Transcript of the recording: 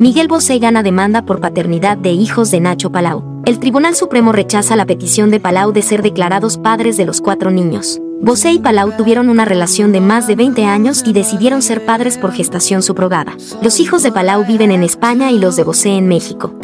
Miguel Bosé gana demanda por paternidad de hijos de Nacho Palau. El Tribunal Supremo rechaza la petición de Palau de ser declarados padres de los cuatro niños. Bosé y Palau tuvieron una relación de más de 20 años y decidieron ser padres por gestación subrogada. Los hijos de Palau viven en España y los de Bosé en México.